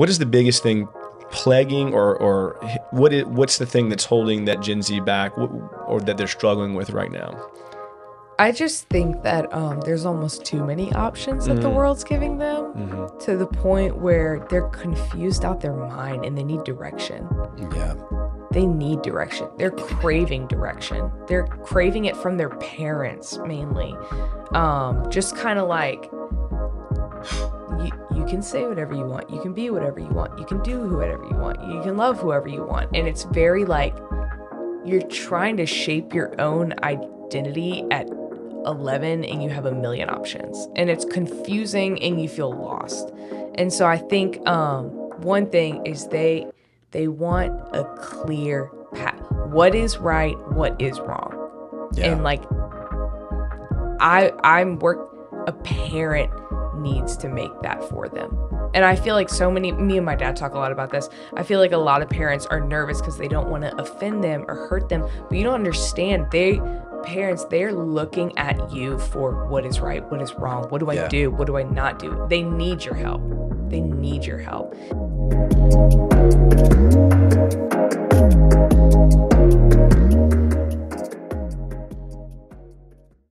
what is the biggest thing plaguing or or what is, what's the thing that's holding that Gen Z back or that they're struggling with right now? I just think that um, there's almost too many options that mm-hmm. the world's giving them mm-hmm. to the point where they're confused out their mind and they need direction. Yeah. They need direction. They're craving direction. They're craving it from their parents mainly. Um, just kind of like you, can say whatever you want. You can be whatever you want. You can do whatever you want. You can love whoever you want. And it's very like you're trying to shape your own identity at 11 and you have a million options and it's confusing and you feel lost and so i think um, one thing is they they want a clear path what is right what is wrong yeah. and like i i'm work a parent needs to make that for them. And i feel like so many me and my dad talk a lot about this. I feel like a lot of parents are nervous because they don't want to offend them or hurt them but you don't understand they parents they're looking at you for what is right what is wrong what do i yeah. do what do i not do? They need your help. They need your help